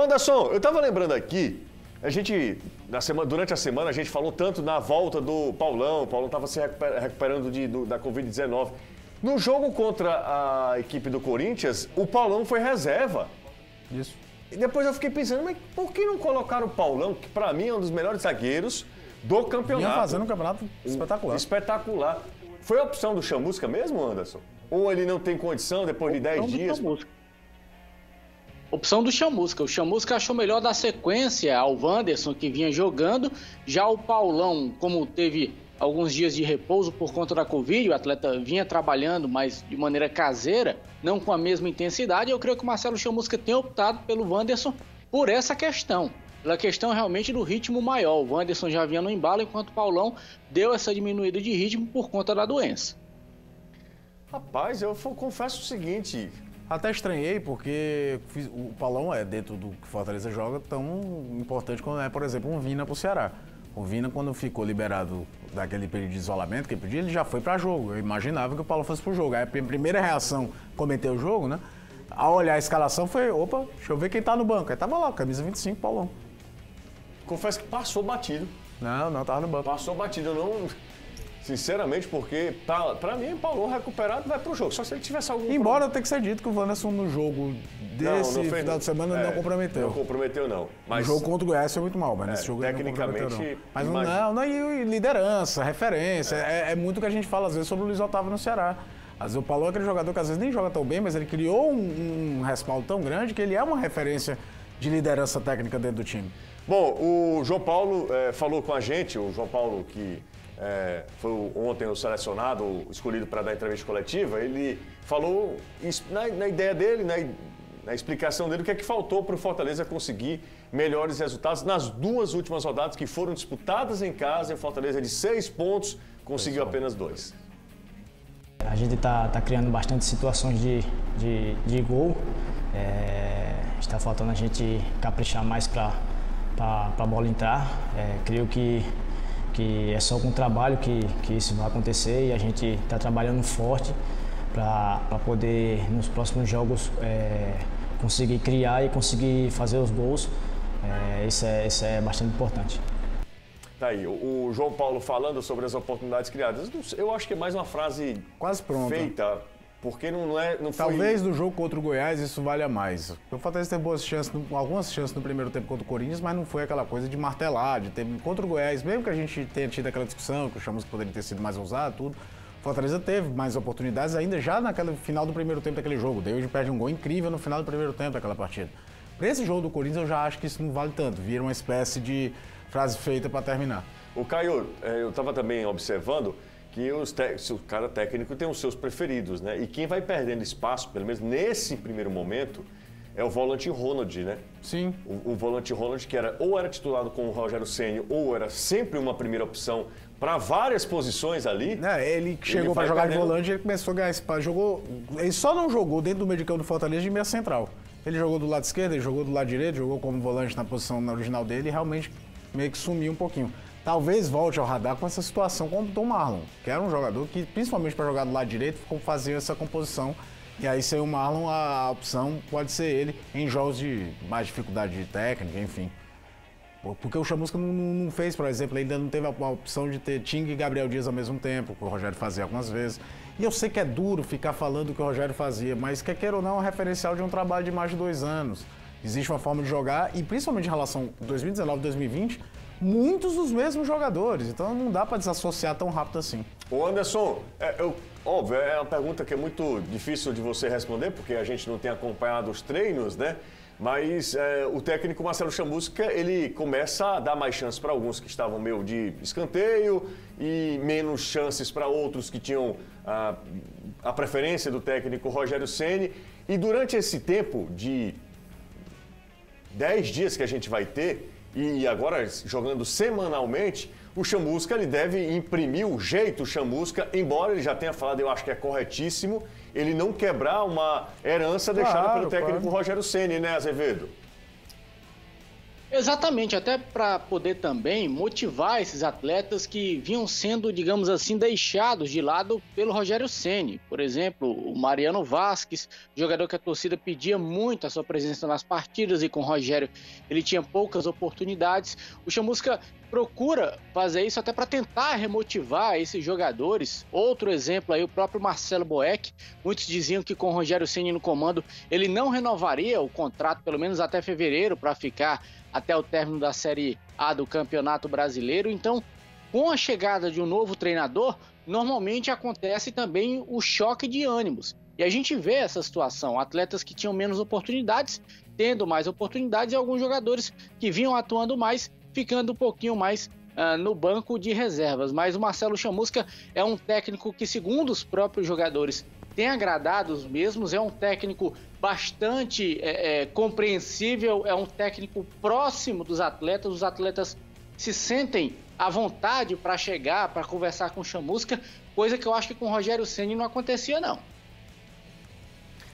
Anderson, eu tava lembrando aqui, a gente, na semana, durante a semana, a gente falou tanto na volta do Paulão, o Paulão estava se recuperando de, do, da Covid-19. No jogo contra a equipe do Corinthians, o Paulão foi reserva. Isso. E depois eu fiquei pensando, mas por que não colocaram o Paulão, que para mim é um dos melhores zagueiros do campeonato? Vinha fazendo um campeonato espetacular. Espetacular. Foi a opção do Chamusca mesmo, Anderson? Ou ele não tem condição depois de 10 dias? Chamusca. Opção do Chamusca. O Chamusca achou melhor dar sequência ao Wanderson, que vinha jogando. Já o Paulão, como teve alguns dias de repouso por conta da Covid, o atleta vinha trabalhando, mas de maneira caseira, não com a mesma intensidade. Eu creio que o Marcelo Chamusca tem optado pelo Wanderson por essa questão. Pela questão realmente do ritmo maior. O Wanderson já vinha no embalo, enquanto o Paulão deu essa diminuída de ritmo por conta da doença. Rapaz, eu confesso o seguinte, até estranhei, porque o Paulão é, dentro do que Fortaleza joga, tão importante quanto é, por exemplo, um Vina para o Ceará. O Vina, quando ficou liberado daquele período de isolamento que ele podia, ele já foi para jogo. Eu imaginava que o Paulo fosse para o jogo. Aí a primeira reação, cometer o jogo, né? Ao olhar a escalação foi, opa, deixa eu ver quem tá no banco. Aí tava lá, camisa 25, Paulão. Confesso que passou batido. Não, não, tava no banco. Passou batido, eu não... Sinceramente, porque pra, pra mim, o Paulo recuperado vai pro jogo. Só se ele tivesse algum. Embora problema. tenha que ser dito que o Wanderson no jogo desse não, não final de semana é, não comprometeu. Não comprometeu, não. Mas, o jogo contra o Goiás foi muito mal, mas é, nesse jogo tecnicamente, não comprometeu, não. Mas não, não, e liderança, referência. É. é. É, muito que a gente fala, às vezes, sobre o Luiz Otávio no Ceará. Às vezes o Paulo é aquele jogador que às vezes nem joga tão bem, mas ele criou um, um respaldo tão grande que ele é uma referência de liderança técnica dentro do time. Bom, o João Paulo é, falou com a gente, o João Paulo que é, foi ontem o selecionado, o escolhido para dar entrevista coletiva, ele falou na, na ideia dele, na, na, explicação dele, o que é que faltou para o Fortaleza conseguir melhores resultados nas duas últimas rodadas que foram disputadas em casa. E o Fortaleza de seis pontos conseguiu apenas dois. A gente está tá criando bastante situações de, de, de gol. É, está faltando a gente caprichar mais para a bola entrar. É, creio que que é só com trabalho que, que isso vai acontecer e a gente está trabalhando forte para poder, nos próximos jogos, é, conseguir criar e conseguir fazer os gols. É, isso, é, isso é bastante importante. Tá aí, o João Paulo falando sobre as oportunidades criadas. Eu acho que é mais uma frase quase pronta. feita porque não, é, não foi... Talvez no jogo contra o Goiás isso valha mais. O Fortaleza teve boas chances, algumas chances no primeiro tempo contra o Corinthians, mas não foi aquela coisa de martelar, de ter... Contra o Goiás, mesmo que a gente tenha tido aquela discussão, que achamos que poderia ter sido mais ousado, tudo, o Fortaleza teve mais oportunidades ainda já naquele final do primeiro tempo daquele jogo. Daí perde um gol incrível no final do primeiro tempo daquela partida. Para esse jogo do Corinthians eu já acho que isso não vale tanto, vira uma espécie de frase feita para terminar. O Caio, é, eu estava também observando que os o cara técnico tem os seus preferidos, né? E quem vai perdendo espaço, pelo menos nesse primeiro momento, é o volante Ronald, né? Sim. O, o volante Ronald, que era ou era titulado com o Rogério Senna, ou era sempre uma primeira opção para várias posições ali. É, ele chegou para jogar perdendo... de volante, ele começou a ganhar espaço. Jogou, ele só não jogou dentro do meio de campo do Fortaleza de meia central. Ele jogou do lado esquerdo, ele jogou do lado direito, jogou como volante na posição original dele e realmente meio que sumiu um pouquinho talvez volte ao radar com essa situação com o Tom Marlon, que era um jogador que, principalmente para jogar do lado direito, fazia essa composição. E aí, sem o Marlon, a opção pode ser ele em jogos de mais dificuldade técnica, enfim. Porque o Chamusca não, não, fez, por exemplo, ainda não teve a, a opção de ter Ting e Gabriel Dias ao mesmo tempo, que o Rogério fazia algumas vezes. E eu sei que é duro ficar falando o que o Rogério fazia, mas quer queira ou não, é um referencial de um trabalho de mais de dois anos. Existe uma forma de jogar, e principalmente em relação 2019 2020, muitos dos mesmos jogadores. Então não dá para desassociar tão rápido assim. O Anderson, é, eu, óbvio, é uma pergunta que é muito difícil de você responder, porque a gente não tem acompanhado os treinos, né? Mas é, o técnico Marcelo Chamusca, ele começa a dar mais chances para alguns que estavam meio de escanteio e menos chances para outros que tinham a, a preferência do técnico Rogério Ceni. E durante esse tempo de 10 dias que a gente vai ter, e agora jogando semanalmente, o Chamusca ele deve imprimir o jeito Chamusca, embora ele já tenha falado, eu acho que é corretíssimo, ele não quebrar uma herança claro, deixada pelo técnico claro. Rogério Ceni, né, Azevedo? Exatamente, até para poder também motivar esses atletas que vinham sendo, digamos assim, deixados de lado pelo Rogério Ceni. Por exemplo, o Mariano Vasquez, jogador que a torcida pedia muito a sua presença nas partidas e com o Rogério ele tinha poucas oportunidades. O Chamusca procura fazer isso até para tentar remotivar esses jogadores. Outro exemplo aí, o próprio Marcelo Boeck. Muitos diziam que com o Rogério Ceni no comando ele não renovaria o contrato, pelo menos até fevereiro, para ficar até o término da Série A do Campeonato Brasileiro. Então, com a chegada de um novo treinador, normalmente acontece também o choque de ânimos. E a gente vê essa situação: atletas que tinham menos oportunidades, tendo mais oportunidades, e alguns jogadores que vinham atuando mais, ficando um pouquinho mais uh, no banco de reservas. Mas o Marcelo Chamusca é um técnico que, segundo os próprios jogadores, tem agradado os mesmos, é um técnico bastante é, é, compreensível, é um técnico próximo dos atletas, os atletas se sentem à vontade para chegar, para conversar com o Chamusca, coisa que eu acho que com o Rogério Ceni não acontecia não.